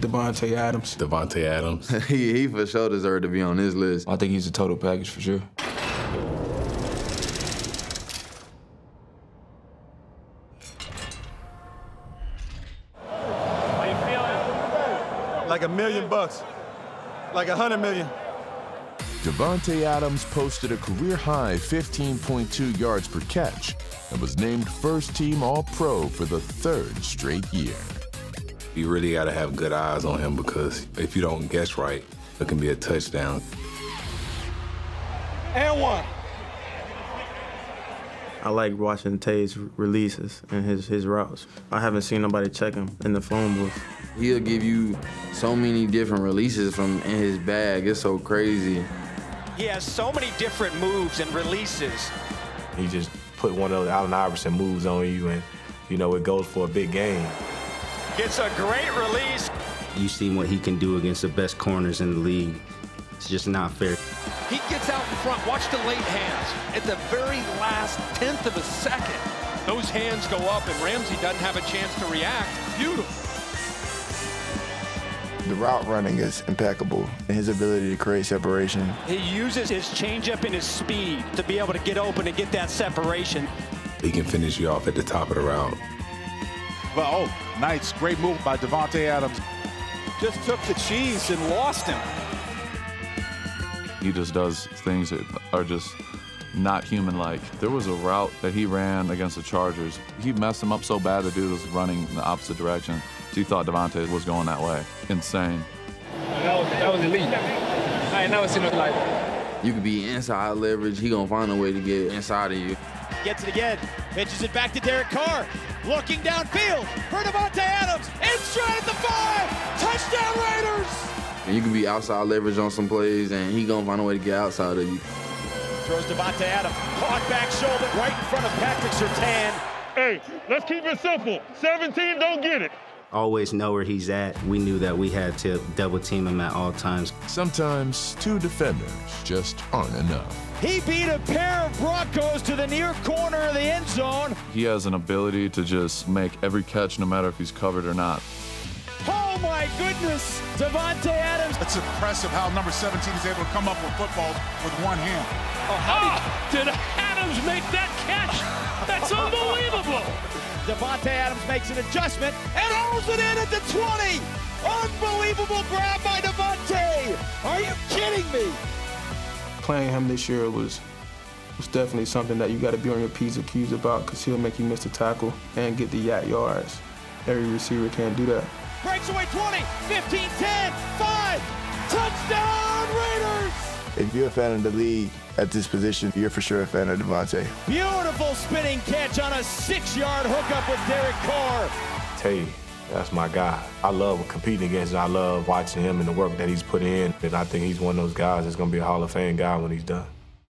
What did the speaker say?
Davante Adams. Davante Adams. he, he for sure deserved to be on this list. I think he's a total package for sure. How you feeling? Like a million bucks. Like a hundred million. Davante Adams posted a career-high 15.2 yards per catch and was named first-team All-Pro for the third straight year. You really got to have good eyes on him because if you don't guess right, it can be a touchdown. And one. I like watching Tay's releases and his, his routes. I haven't seen nobody check him in the phone booth. He'll give you so many different releases from in his bag. It's so crazy. He has so many different moves and releases. He just put one of those Allen Iverson moves on you, and you know it goes for a big game. Gets a great release. You've seen what he can do against the best corners in the league. It's just not fair. He gets out in front. Watch the late hands. At the very last tenth of a second, those hands go up, and Ramsey doesn't have a chance to react. Beautiful. The route running is impeccable. And his ability to create separation. He uses his changeup and his speed to be able to get open and get that separation. He can finish you off at the top of the route. But oh, nice, great move by Davante Adams. Just took the cheese and lost him. He just does things that are just not human-like. There was a route that he ran against the Chargers. He messed him up so bad the dude was running in the opposite direction. So he thought Davante was going that way. Insane. That was, that was elite. I ain't never seen nothing like that. You could be inside leverage. He gonna find a way to get inside of you. Gets it again. Pitches it back to Derek Carr. Looking downfield for Davante Adams. In stride at the five. Touchdown Raiders. And you can be outside leverage on some plays, and he gonna find a way to get outside of you. Throws Davante Adams. Caught back shoulder right in front of Patrick Surtain. Hey, let's keep it simple. 17 don't get it. Always know where he's at. We knew that we had to double team him at all times. Sometimes two defenders just aren't enough. He beat a pair of Broncos to the near corner of the end zone. He has an ability to just make every catch no matter if he's covered or not. Oh my goodness, Davante Adams. It's impressive how number 17 is able to come up with footballs with one hand. Oh, how did, did Adams make that catch? That's unbelievable. Davante Adams makes an adjustment and holds it in at the 20. Unbelievable grab by Davante. Are you kidding me? Playing him this year was was definitely something that you got to be on your P's and Q's about because he'll make you miss the tackle and get the YAC yards. Every receiver can't do that. Breaks away 20, 15, 10, 5. Touchdown Raiders! If you're a fan of the league at this position, you're for sure a fan of Davante. Beautiful spinning catch on a six-yard hookup with Derek Carr. Tay, that's my guy. I love competing against him. I love watching him and the work that he's put in. And I think he's one of those guys that's going to be a Hall of Fame guy when he's done.